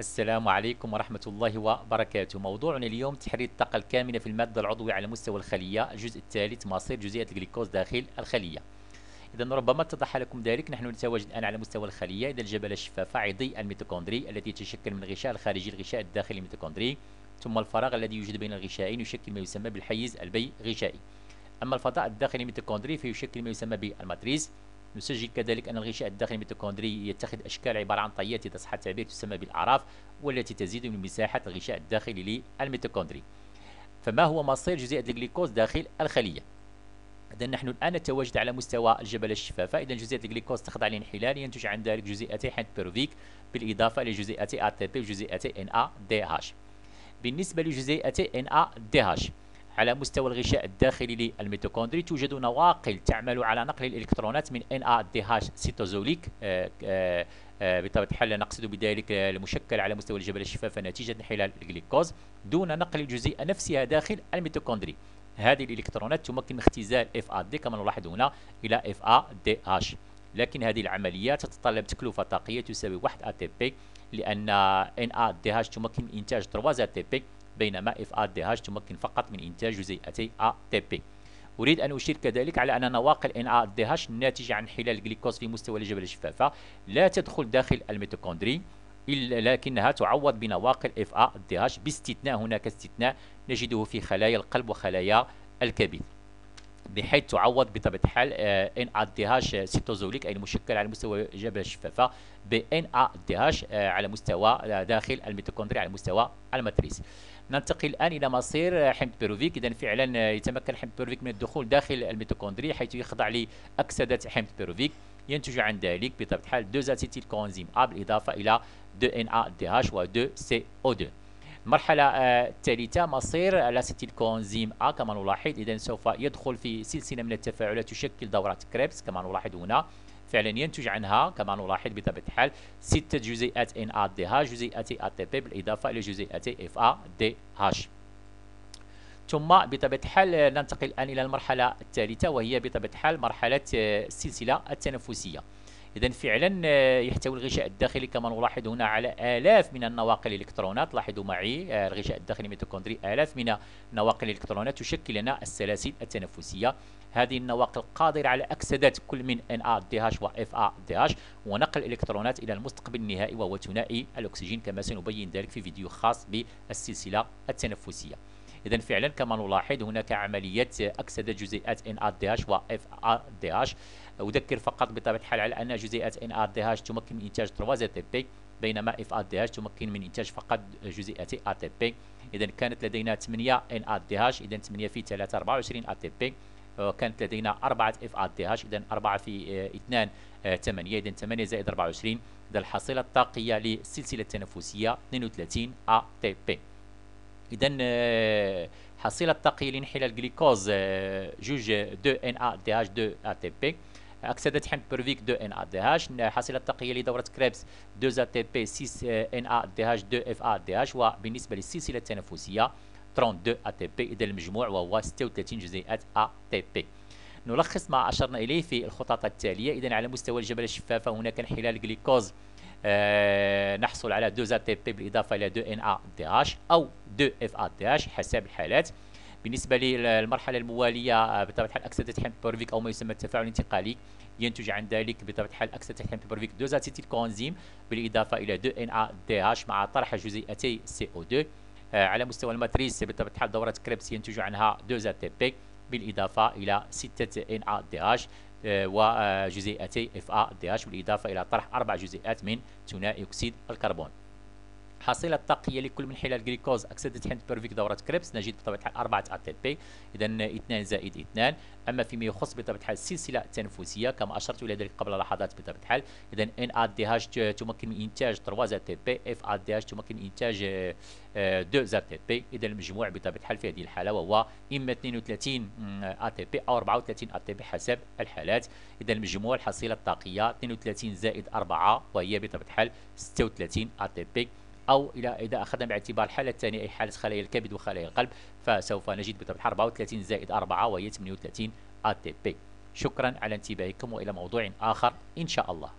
السلام عليكم ورحمة الله وبركاته. موضوعنا اليوم تحرير الطاقة الكامنة في المادة العضوية على مستوى الخلية الجزء الثالث مصير جزيئة الجليكوز داخل الخلية. إذا ربما اتضح لكم ذلك نحن نتواجد الآن على مستوى الخلية. إذا الجبلة الشفافة عضي الميتوكوندري التي يتشكل من الغشاء الخارجي الغشاء الداخلي الميتوكوندري ثم الفراغ الذي يوجد بين الغشائين يشكل ما يسمى بالحيز البيغشائي أما الفضاء الداخلي الميتوكوندري فيشكل ما يسمى بال matrice نسجل كذلك أن الغشاء الداخلي الميتوكوندري يتخذ أشكال عبارة عن طيات إذا صح التعبير تسمى بالأعراف والتي تزيد من مساحة الغشاء الداخلي للميتوكوندري. فما هو مصير جزيئة الجليكوز داخل الخلية؟ إذا نحن الآن نتواجد على مستوى الجبلة الشفافة. إذا جزيئة الجليكوز تخضع لانحلال ينتج عن ذلك جزيئتي حمض بيروفيك بالإضافة لجزيئتي ATP وجزيئتي NADH بالنسبة لجزيئتي NADH على مستوى الغشاء الداخلي للميتوكوندري توجد نواقل تعمل على نقل الإلكترونات من NADH cytosolique. آه، آه، آه، بطبيعة الحال نقصد بذلك المشكل على مستوى الجبلة الشفافة نتيجة انحلال الجليكوز دون نقل الجزيئة نفسها داخل الميتوكوندري. هذه الإلكترونات تمكن اختزال FAD كما نلاحظ هنا إلى FADH لكن هذه العمليات تتطلب تكلفة طاقية تساوي 1 ATP لأن NADH تمكن من إنتاج 3 ATP بينما FADH تمكن فقط من إنتاج جزيئتي ATP أريد أن أشير كذلك على أن نواقل NADH الناتجة عن انحلال الجليكوز في مستوى الجبلة الشفافة لا تدخل داخل الميتوكوندري إلا لكنها تعوض بنواقل FADH باستثناء هناك استثناء نجده في خلايا القلب وخلايا الكبد. بحيث تعوض بطبيعة الحال NADH cytosolique أي المشكل على مستوى الجبلة الشفافة ب NADH على مستوى داخل الميتوكوندريا على مستوى ال matrice. ننتقل الآن إلى مصير حمض بيروفيك. اذا فعلا يتمكن حمض بيروفيك من الدخول داخل الميتوكوندريا حيث يخضع لأكسدة حمض بيروفيك. ينتج عن ذلك بطبيعة الحال 2 acétyl coenzyme A بالإضافة إلى 2 NADH و 2 CO 2 المرحلة آه، الثالثة مصير ال acétyl coenzyme A كما نلاحظ. إذا سوف يدخل في سلسلة من التفاعلات تشكل دورة كريبس كما نلاحظ هنا. فعلا ينتج عنها كما نلاحظ بطبيعة الحال ستة جزيئات NADH جزيئات ATP بالإضافة إلى جزيئات FADH ثم بطبيعة الحال ننتقل الآن إلى المرحلة الثالثة وهي بطبيعة الحال مرحلة آه، السلسلة التنفسية. إذا فعلا آه، يحتوي الغشاء الداخلي كما نلاحظ هنا على آلاف من النواقل الإلكترونات. لاحظوا معي آه، الغشاء الداخلي الميتوكوندري آلاف من نواقل الإلكترونات تشكل لنا السلاسل التنفسية. هذه النواقل قادرة على أكسدة كل من NADH و FADH ونقل الإلكترونات إلى المستقبل النهائي وهو ثنائي الأكسجين كما سنبين ذلك في فيديو خاص بالسلسلة التنفسية. إذا فعلا كما نلاحظ هناك عملية أكسدة جزيئات NADH و FADH أذكر فقط بطبيعة الحال على أن جزيئات NADH تمكن من إنتاج 3 ATP بينما FADH تمكن من إنتاج فقط جزيئات ATP إذا كانت لدينا 8 NADH إذا 8 في 3 24 ATP كانت لدينا 4 FADH إذا 4 في 2 8 إذا 8 زائد 24 إذا الحصيلة الطاقية للسلسلة التنفسية 32 ATP إذا حصيلة الطاقية لانحلال الجليكوز جوج 2 NADH 2 ATP أكسدت حمض بروفيك 2 إن ا دي هاش. حصيلة الطاقية لدورة كريبس 2 تي بي 6 إن ا دي هاش 2 إف ا دي هاش. وبالنسبة للسلسلة التنفسية 32 ATP إذا المجموع وهو 36 جزيئات ATP. نلخص ما أشرنا إليه في الخطاطة التالية. إذا على مستوى الجبلة الشفافة هناك انحلال جليكوز آه نحصل على 2 تي بي بالإضافة إلى 2 إن آ دي هاش أو 2 FADH حسب الحالات. بالنسبة للمرحلة الموالية آه، بطبيعة الحال أكسدة حمض بيروفيك أو ما يسمى التفاعل الانتقالي ينتج عن ذلك بطبيعة الحال أكسدة حمض بورفيك 2 اسيتيل كونزيم بالإضافة إلى 2 إن ا دي هاش مع طرح جزيئتي CO 2 آه، على مستوى ال matrice بطبيعة الحال دورة كريبس ينتج عنها 2 تي بي بالإضافة إلى 6 إن ا دي هاش وجزيئتي FADH بالإضافة إلى طرح أربع جزيئات من ثنائي أكسيد الكربون. حصيلة الطاقية لكل من انحلال جليكوز أكسدة حمض بيروفيك دورة كريبس نجد بطبيعة الحال أربعة ATP إذا 2 زائد 2 أما فيما يخص بطبيعة الحال السلسلة التنفسية كما أشرت إلى ذلك قبل لحظات بطبيعة الحال إذا NADH تمكن من إنتاج 3 تي بي إف ا دي هاش تمكن من إنتاج 2 زائد ATP. إذا المجموع بطبيعة الحال في هذه الحالة وهو إما 32 ATP أو 34 ATP حسب الحالات. إذا المجموع الحصيلة الطاقية 32 زائد 4 وهي بطبيعة الحال 36 ا تي بي. أو إلى إذا أخذنا باعتبار الحالة الثانية أي حالة خلايا الكبد وخلايا القلب فسوف نجد بطبيعة الحال 34 زائد 4 وهي 38 ATP شكرا على انتباهكم وإلى موضوع آخر إن شاء الله.